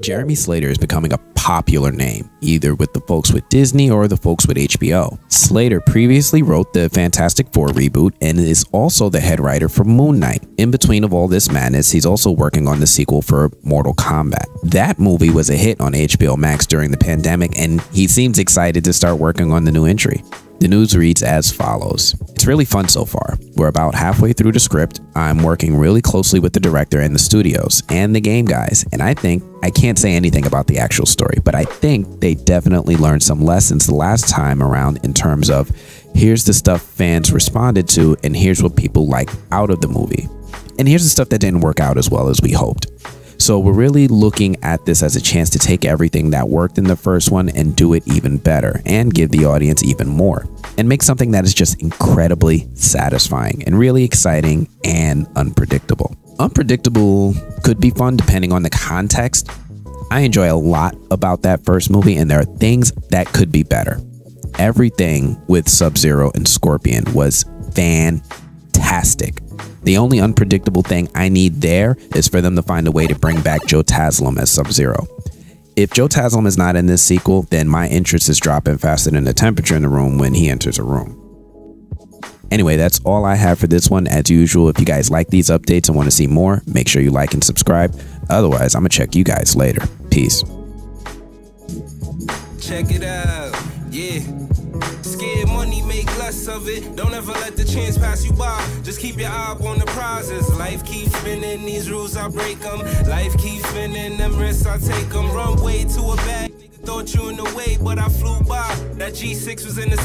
Jeremy Slater is becoming a popular name, either with the folks with Disney or the folks with HBO. Slater previously wrote the Fantastic Four reboot and is also the head writer for Moon Knight. In between of all this madness, he's also working on the sequel for Mortal Kombat. That movie was a hit on HBO Max during the pandemic, and he seems excited to start working on the new entry. The news reads as follows. It's really fun so far. We're about halfway through the script. I'm working really closely with the director and the studios and the game guys, and I think I can't say anything about the actual story, but I think they definitely learned some lessons the last time around in terms of here's the stuff fans responded to, and here's what people like out of the movie. And here's the stuff that didn't work out as well as we hoped. So we're really looking at this as a chance to take everything that worked in the first one and do it even better and give the audience even more and make something that is just incredibly satisfying and really exciting and unpredictable. Unpredictable could be fun depending on the context. I enjoy a lot about that first movie and there are things that could be better. Everything with Sub-Zero and Scorpion was fantastic. The only unpredictable thing I need there is for them to find a way to bring back Joe Taslim as Sub Zero. If Joe Taslim is not in this sequel, then my interest is dropping faster than the temperature in the room when he enters a room. Anyway, that's all I have for this one. As usual, if you guys like these updates and want to see more, make sure you like and subscribe. Otherwise, I'm going to check you guys later. Peace. Check it out, yeah. Scared money, make less of it. Don't ever let the chance pass you by. Just keep your eye on the prizes. Life keeps spinning, these rules I break them. Life keeps spinning, them risks I take them. Run way to a bag. Thought you in the way, but I flew by. That G6 was in the